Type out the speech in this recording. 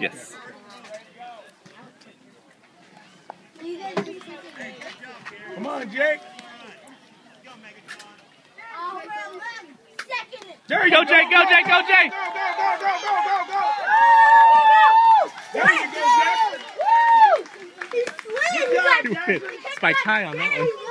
Yes. Come on, Jake. There you go, Jake. Go, Jake. Go, Jake. Go, go, go, go, go, go, go. There you go, Jackson. He's swinging. It's by tie Spike high on that one.